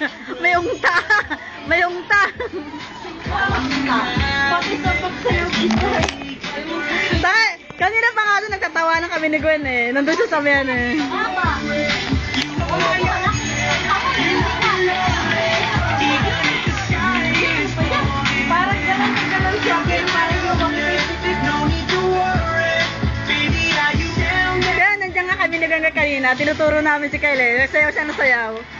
May ungta! May ungta! Bakit sa pagsayaw kita? Taka, kanina pa nga doon nagtatawanan kami ni Gwen eh. Nandun siya sa mayan eh. Parang galang-galang siya. Parang kami naganga kanina, tinuturo namin si Kyle eh. Sayaw siya na sayaw.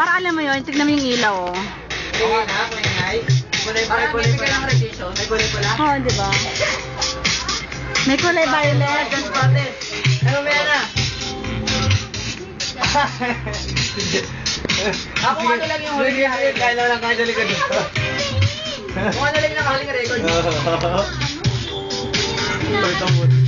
Para alam mo yun, tignan mo yung ilaw oh. Oo na, kulay Kulay pala, kulay pala. May kulay pala. Oo, oh, di ba? May kulay violet. Just spotted. Ano ba yan ah? Ako ano lang yung huli. Kaya lang lang kaya likod. Kung ano lang yung nakahaling record. Pagkamot.